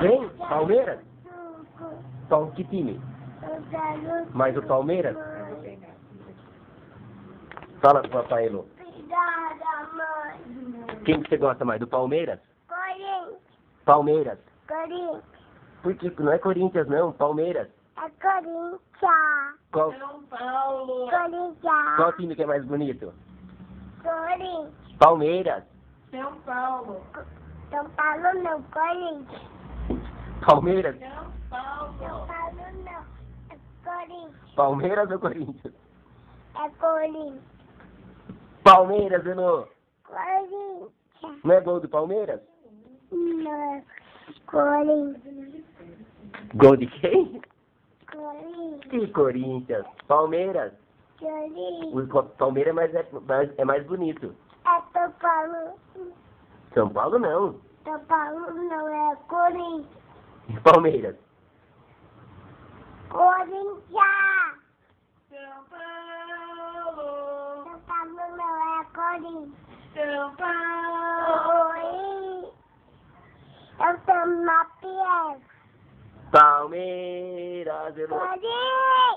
Quem? Palmeiras? Qual que time? Mas o Palmeiras? Fala pro papai Elo. Obrigada, mãe. Quem que você gosta mais? Do Palmeiras? Corinthians. Palmeiras. Corinthians. Por que não é Corinthians não? Palmeiras. É Corinthians. Qual, São Paulo. Corinthians. qual time que é mais bonito? Corinthians. Palmeiras. São Paulo. São Paulo não, Corinthians. Palmeiras. São Paulo. Paulo não. É Corinthians. Palmeiras ou Corinthians? É Corinthians. Palmeiras, Elo. Corinthians. Não é gol do Palmeiras? Não. Corinthians. Gol de quem? Corinthians. Que Corinthians. Palmeiras. Corinthians. O Palmeiras é mais, é mais, é mais bonito. É São Paulo. São Paulo não. São Paulo não é Corinthians. Palmeiras. Corinthians. São Paulo. São Paulo não é Corinthians. São Paulo. Oi. Eu sou uma piada. Palmeiras, Elo. Corinthians.